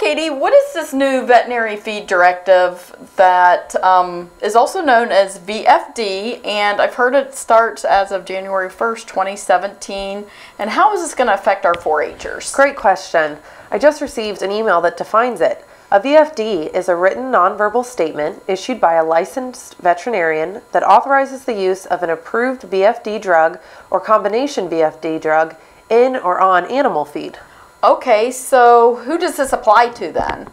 Katie. What is this new veterinary feed directive that um, is also known as VFD? And I've heard it starts as of January 1st, 2017. And how is this going to affect our 4 Hers? Great question. I just received an email that defines it. A VFD is a written nonverbal statement issued by a licensed veterinarian that authorizes the use of an approved VFD drug or combination VFD drug in or on animal feed. Okay, so who does this apply to then?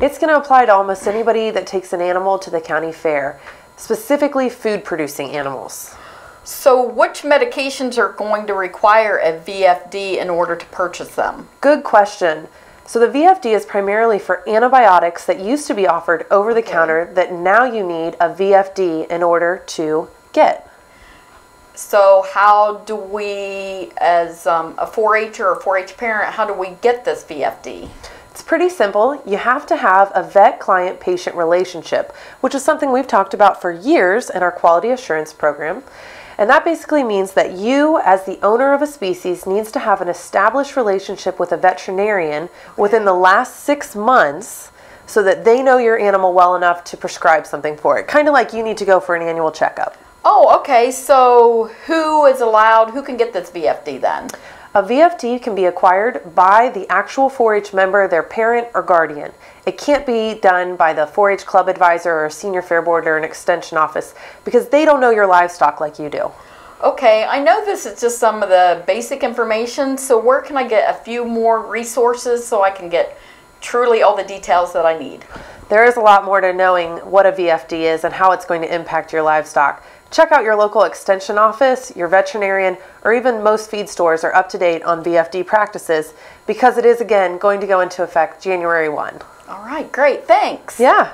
It's going to apply to almost anybody that takes an animal to the county fair, specifically food producing animals. So, which medications are going to require a VFD in order to purchase them? Good question. So, the VFD is primarily for antibiotics that used to be offered over the counter that now you need a VFD in order to get. So how do we, as um, a 4-H or a 4-H parent, how do we get this VFD? It's pretty simple. You have to have a vet client patient relationship, which is something we've talked about for years in our quality assurance program. And that basically means that you, as the owner of a species, needs to have an established relationship with a veterinarian within the last six months so that they know your animal well enough to prescribe something for it. Kind of like you need to go for an annual checkup. Oh, okay. So who is allowed, who can get this VFD then? A VFD can be acquired by the actual 4 H member, their parent, or guardian. It can't be done by the 4 H club advisor or senior fair board or an extension office because they don't know your livestock like you do. Okay, I know this is just some of the basic information, so where can I get a few more resources so I can get truly all the details that I need? There is a lot more to knowing what a VFD is and how it's going to impact your livestock. Check out your local extension office, your veterinarian, or even most feed stores are up to date on VFD practices because it is again going to go into effect January 1. All right, great. Thanks. Yeah.